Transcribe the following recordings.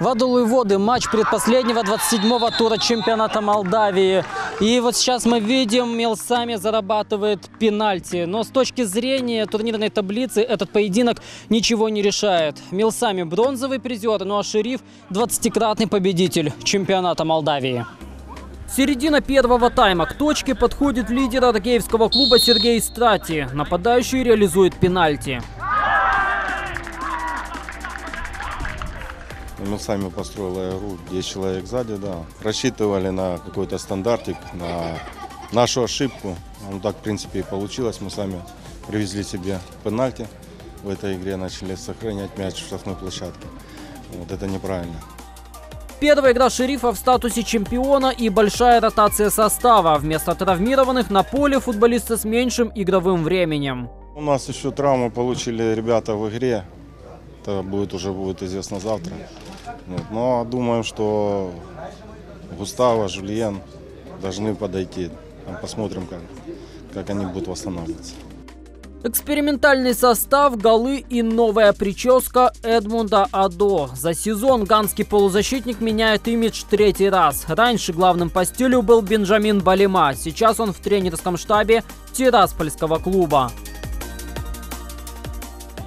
В Адулы воды матч предпоследнего 27-го тура чемпионата Молдавии. И вот сейчас мы видим, Мелсами зарабатывает пенальти. Но с точки зрения турнирной таблицы этот поединок ничего не решает. Мелсами бронзовый призер, ну а Шериф 20-кратный победитель чемпионата Молдавии. Середина первого тайма. К точке подходит лидер аргеевского клуба Сергей Страти. Нападающий реализует пенальти. Мы сами построили игру, 10 человек сзади, да. Рассчитывали на какой-то стандартик, на нашу ошибку. Ну так, в принципе, и получилось. Мы сами привезли себе пенальти в этой игре, начали сохранять мяч в штрафной площадке. Вот это неправильно. Первая игра шерифа в статусе чемпиона и большая ротация состава. Вместо травмированных на поле футболисты с меньшим игровым временем. У нас еще травму получили ребята в игре. Это будет уже будет известно завтра. Вот. Но думаем, что Густаво, Жульен должны подойти. Там посмотрим, как, как они будут восстанавливаться. Экспериментальный состав, голы и новая прическа Эдмунда Адо. За сезон ганский полузащитник меняет имидж третий раз. Раньше главным по стилю был Бенджамин Балима. Сейчас он в тренерском штабе Тираспольского клуба.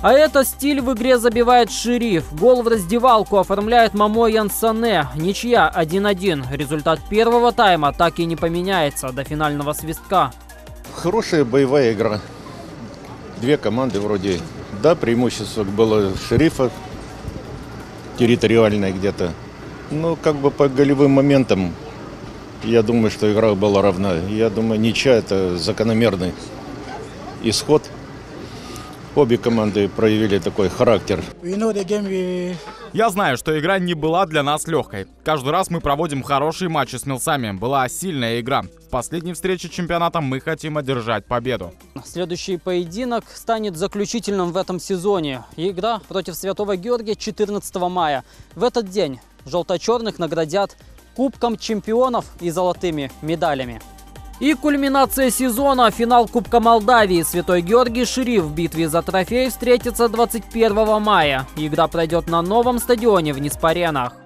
А это стиль в игре забивает Шериф. Гол в раздевалку оформляет Мамо Янсане. Ничья 1-1. Результат первого тайма так и не поменяется до финального свистка. Хорошая боевая игра. Две команды вроде, да, преимущество было шерифа территориальное где-то. Ну, как бы по голевым моментам, я думаю, что игра была равна. Я думаю, ничья – это закономерный исход. Обе команды проявили такой характер. Я знаю, что игра не была для нас легкой. Каждый раз мы проводим хорошие матчи с Милсами. Была сильная игра. В последней встрече чемпионата мы хотим одержать победу. Следующий поединок станет заключительным в этом сезоне. Игра против Святого Георгия 14 мая. В этот день желто-черных наградят Кубком чемпионов и золотыми медалями. И кульминация сезона. Финал Кубка Молдавии. Святой Георгий Шериф в битве за трофей встретится 21 мая. Игра пройдет на новом стадионе в Неспаренах.